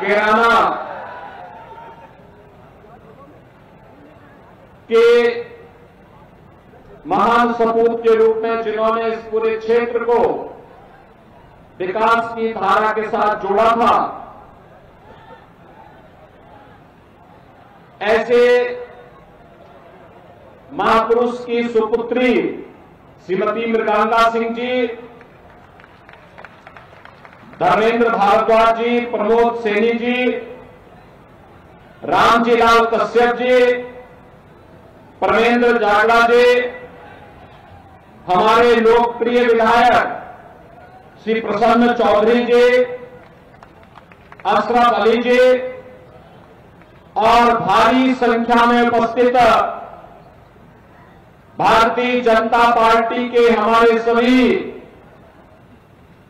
केराना के महान सपूत के रूप में जिन्होंने इस पूरे क्षेत्र को विकास की धारा के साथ जोड़ा था, ऐसे महापुरुष की सुपुत्री श्रीमती मृगांगा सिंह जी धर्मेंद्र भारद्वाज जी, प्रमोद सैनी जी रामजी लाल कश्यप जी, परमेंद्र जागड़ा जी, हमारे लोकप्रिय विधायक श्री प्रसन्न चौधरी जी, अशरफ अली जी, और भारी संख्या में उपस्थित भारतीय जनता पार्टी के हमारे सभी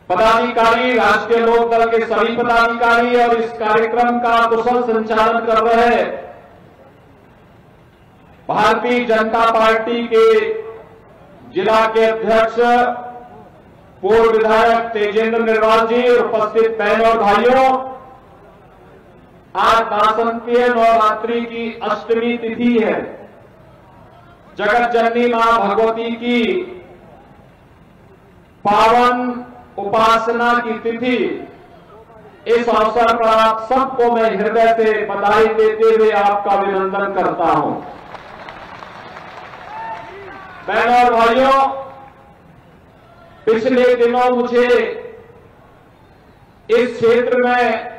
पदाधिकारी राष्ट्रीय लोक दल के सभी पदाधिकारी और इस कार्यक्रम का कुशल संचालन कर रहे हैं। भारतीय जनता पार्टी के जिला के अध्यक्ष, पूर्व विधायक तेजेंद्र निर्वाल जी उपस्थित बहनों और भाइयों, आज बासंतीय नवरात्रि की अष्टमी तिथि है। जगत जननी माँ भगवती की पावन उपासना की तिथि। इस अवसर पर आप सबको मैं हृदय से बधाई देते हुए आपका अभिनंदन करता हूँ। बहनों और भाइयों, पिछले दिनों मुझे इस क्षेत्र में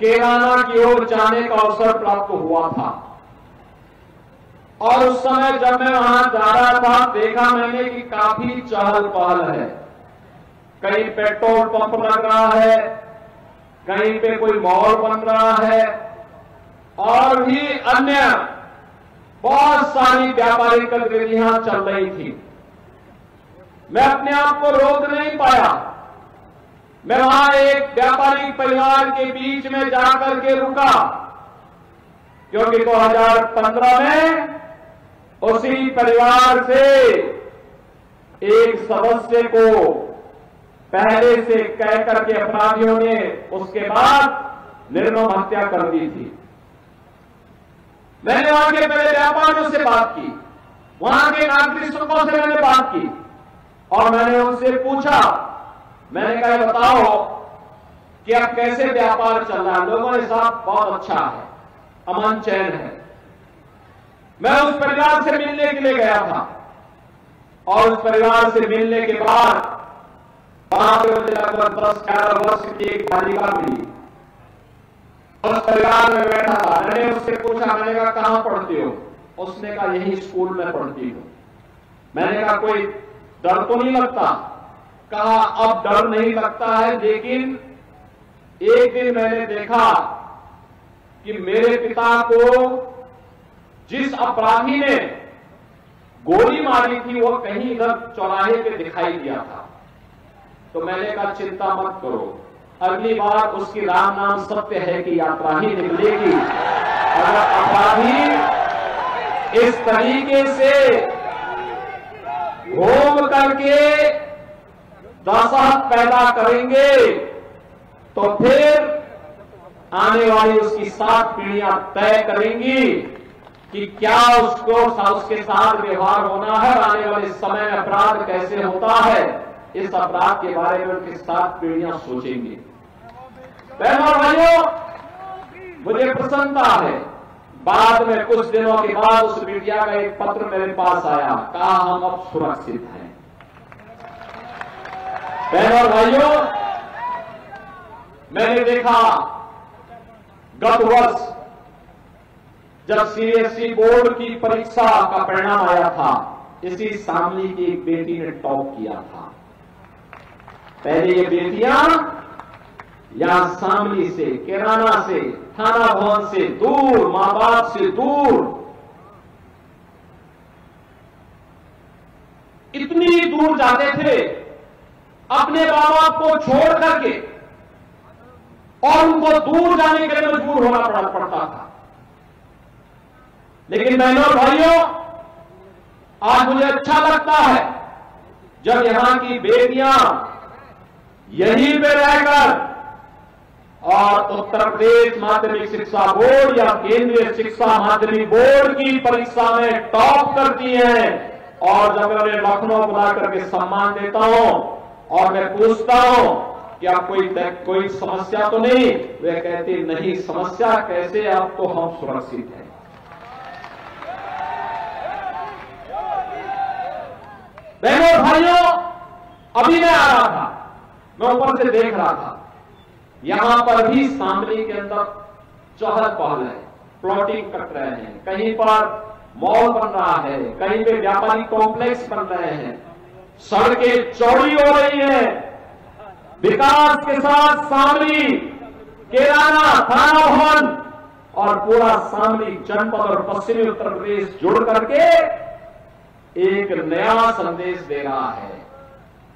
केराना की ओर जाने का अवसर प्राप्त हुआ था। और उस समय जब मैं वहाँ जा रहा था, देखा मैंने कि काफ़ी चहल पहल है। कहीं पेट्रोल पंप लग रहा है, कहीं पे कोई मॉल बन रहा है, और भी अन्य बहुत सारी व्यापारिक गतिविधियाँ चल रही थी। मैं अपने आप को रोक नहीं पाया। मैं वहाँ एक व्यापारिक परिवार के बीच में जाकर के रुका क्योंकि 2015 में उसी परिवार से एक सदस्य को पहले से कह करके अपराधियों ने उसके बाद निर्मम हत्या कर दी थी। मैंने वहाँ के पहले व्यापारियों से बात की, वहाँ के नागरिकों से मैंने बात की और मैंने उनसे पूछा, मैंने कहा बताओ कि अब कैसे व्यापार चल रहा है? लोगों ने साथ बहुत अच्छा है, अमन चैन है। मैं उस परिवार से मिलने के लिए गया था और उस परिवार से मिलने के बाद वहाँ पे मुझे लगभग दस, ग्यारह वर्ष की एक बालिका मिली। उस परिवार में बैठा था। मैंने उससे पूछा, मैंने कहा, कहाँ पढ़ती हो? उसने कहा, यही स्कूल में पढ़ती हूँ। मैंने कहा, कोई डर तो नहीं लगता? कहा, अब डर नहीं लगता है, लेकिन एक दिन मैंने देखा कि मेरे पिता को जिस अपराधी ने गोली मारी थी, वो कहीं इधर चौराहे पे दिखाई दिया था। तो मैंने कहा, चिंता मत करो। अगली बार उसकी राम नाम सत्य है कि यात्रा ही निकलेगी। अगर अपराधी इस तरीके से घूम करके दशहत पैदा करेंगे तो फिर आने वाली उसकी सात पीढ़ियाँ तय करेंगी कि क्या उसको उसके साथ व्यवहार होना है और आने वाले समय में अपराध कैसे होता है। इस अपराध के बारे में उनकी सात पीढ़ियाँ सोचेंगी। बहनों और भाइयों, मुझे प्रसन्नता है, बाद में कुछ दिनों के बाद उस मीडिया का एक पत्र मेरे पास आया, कहा हम अब सुरक्षित हैं। बहनों और भाइयों, मैंने देखा, गत वर्ष जब सीबीएसई बोर्ड की परीक्षा का परिणाम आया था, इसी सामने की एक बेटी ने टॉप किया था। पहले ये बेटियाँ यहाँ शामली से, किराना से, थाना भवन से दूर माँ बाप से दूर। इतनी दूर जाते थे, अपने माँ बाप को छोड़ करके, और उनको दूर जाने के लिए मजबूर होना पड़ा, पड़ता था। लेकिन बहनों और भाइयों, आज मुझे अच्छा लगता है, जब यहाँ की बेटियाँ यहीं पे रहकर और उत्तर प्रदेश माध्यमिक शिक्षा बोर्ड या केंद्रीय शिक्षा माध्यमिक बोर्ड की परीक्षा में टॉप करती हैं। और जब मैं लखनऊ बुला करके सम्मान देता हूँ और मैं पूछता हूँ, क्या कोई कोई समस्या तो नहीं? वे कहते, नहीं, समस्या कैसे आप तो हम सुरक्षित हैं। बहनों, भाइयों, अभी मैं आ रहा था। मैं ऊपर से देख रहा था। यहाँ पर भी शामली के अंदर चहल पहल है प्लॉटिंग कट रहे हैं। कहीं पर मॉल बन रहा है, कहीं पे व्यापारी कॉम्प्लेक्स बन रहे हैं। सड़कें चौड़ी हो रही है। विकास के साथ शामली केराना थाना भवन और पूरा शामली जनपद और पश्चिमी उत्तर प्रदेश जुड़ करके एक नया संदेश दे रहा है।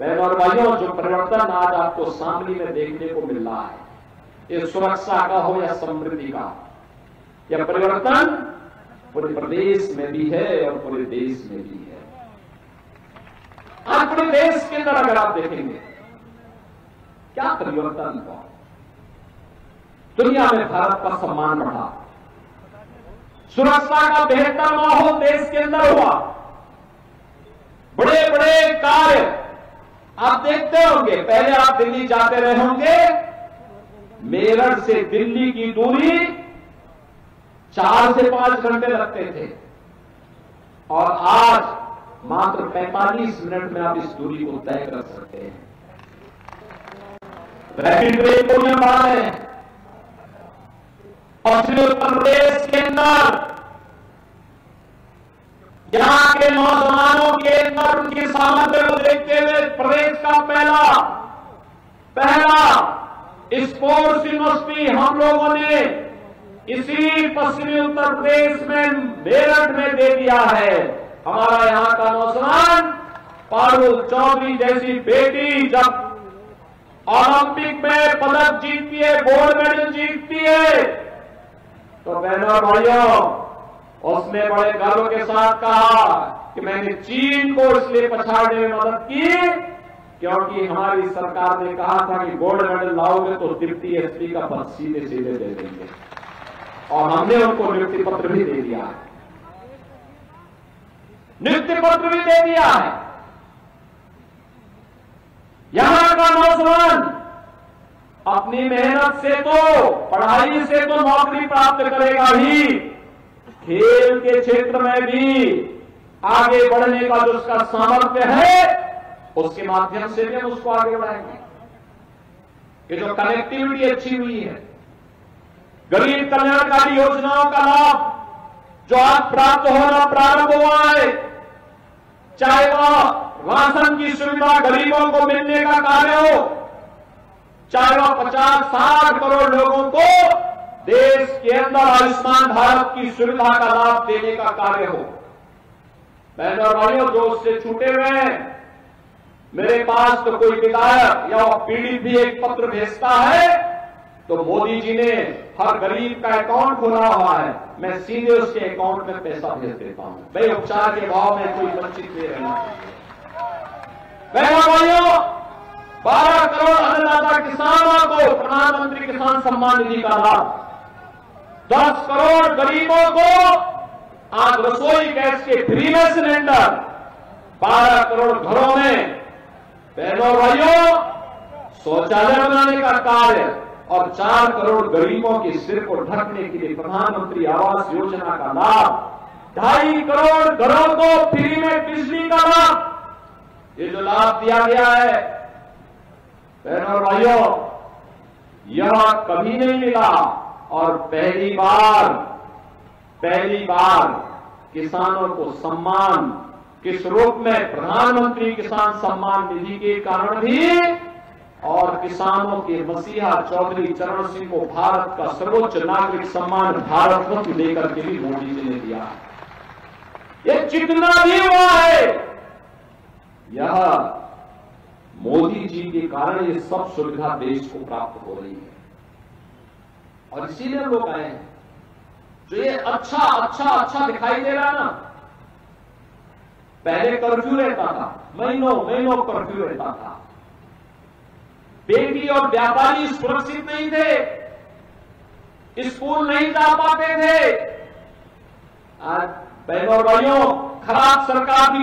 बहन और भाइयों, जो परिवर्तन आज आपको शामली में देखने को मिल रहा है, ये सुरक्षा का हो या समृद्धि का? यह परिवर्तन पूरे प्रदेश में भी है और पूरे देश में भी है। आज पूरे देश के अंदर अगर आप देखेंगे, क्या परिवर्तन हुआ? दुनिया में भारत का सम्मान बढ़ा। सुरक्षा का बेहतर माहौल देश के अंदर हुआ। बड़े बड़े कार्य आप देखते होंगे, पहले आप दिल्ली जाते रहे होंगे। मेरठ से दिल्ली की दूरी चार से पाँच घंटे लगते थे। और आज मात्र 45 मिनट में आप इस दूरी को तय कर सकते हैं। रैपिड ट्रेन को रहे हैं। पश्चिमी उत्तर प्रदेश के अंदर यहाँ के नौजवानों के अंदर उनकी सामर्थ्य को देखते हुए प्रदेश का पहला पहला स्पोर्ट्स यूनिवर्सिटी हम लोगों ने इसी पश्चिमी उत्तर प्रदेश में मेरठ में दे दिया है। हमारा यहाँ का नौजवान पारुल चौधरी जैसी बेटी जब ओलंपिक में पदक जीतती है गोल्ड मेडल जीतती है। तो बहनों, भाइयों उसने बड़े गर्व के साथ कहा कि मैंने चीन को इसलिए पछाड़ने में मदद की क्योंकि हमारी सरकार ने कहा था कि गोल्ड मेडल लाओगे तो डिप्टी एसपी का पद सीधे सीधे दे देंगे। और हमने उनको नियुक्ति पत्र भी दे दिया है। नियुक्ति पत्र भी दे दिया है। यहाँ का नौजवान अपनी मेहनत से तो पढ़ाई से तो नौकरी प्राप्त करेगा ही। खेल के क्षेत्र में भी आगे बढ़ने का जो उसका सामर्थ्य है, उसके माध्यम से भी हम उसको आगे बढ़ाएँगे। ये जो कनेक्टिविटी अच्छी हुई है, गरीब कल्याणकारी योजनाओं का लाभ जो आज प्राप्त होना प्रारंभ हुआ है, चाहे वह राशन की सुविधा गरीबों को मिलने का कार्य हो, चाहे वह पचास साठ करोड़ लोगों को देश के अंदर आयुष्मान भारत की सुविधा का लाभ देने का कार्य हो। बहनों और भाइयों, जो उससे छूटे हुए हैं, मेरे पास तो कोई विधायक या पीड़ित भी एक पत्र भेजता है तो मोदी जी ने हर गरीब का अकाउंट खोला हुआ है। मैं सीधे उसके अकाउंट में पैसा भेज देता हूँ। भाई, उपचार के भाव में कोई वंचित नहीं रहना बहनों भाइयों, बारह करोड़ अन्नदाता किसानों को प्रधानमंत्री किसान सम्मान निधि का लाभ। दस करोड़ गरीबों को आज रसोई गैस के फ्री में सिलेंडर, बारह करोड़ घरों में। बहनों भाइयों, शौचालय बनाने का कार्य और चार करोड़ गरीबों के सिर को ढकने के लिए प्रधानमंत्री आवास योजना का लाभ। ढाई करोड़ घरों को फ्री में बिजली का लाभ। ये जो लाभ दिया गया है, बहनों भाइयों, यह कभी नहीं मिला। और पहली बार पहली बार किसानों को सम्मान, किस रूप में प्रधानमंत्री किसान सम्मान निधि के कारण भी, और किसानों के मसीहा चौधरी चरण सिंह को भारत का सर्वोच्च नागरिक सम्मान भारत रत्न देकर के भी मोदी जी ने दिया। ये जितना भी हुआ है, यह मोदी जी के कारण ये सब सुविधा देश को प्राप्त हो रही है। और इसीलिए हम लोग आए हैं। जो ये अच्छा अच्छा अच्छा दिखाई दे रहा ना, पहले कर्फ्यू रहता था, महीनों महीनों कर्फ्यू रहता था। बेटी और व्यापारी सुरक्षित नहीं थे, स्कूल नहीं जा पाते थे। आज बहनों भाइयों, खराब सरकार की